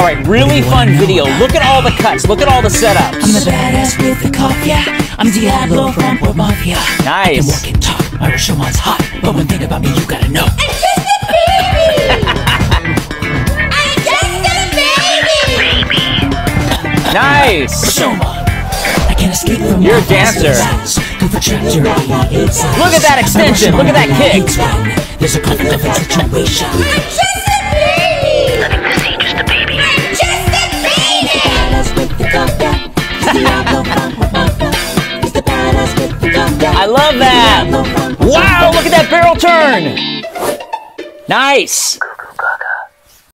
All right, really fun video. Look at all the cuts. Look at all the setups. I'm setups. the badass with the cough, yeah. I'm Diablo from Port Mafia. I can Nice. walk and talk. My Rashomon's hot. But one thing about me you gotta know. I'm just Nice. Rashomon. I can't escape from You're a dancer. past. Go for trajectory. Look at that extension. Look at that kick. There's a conflict of situation. I love that. Wow, look at that barrel turn. Nice.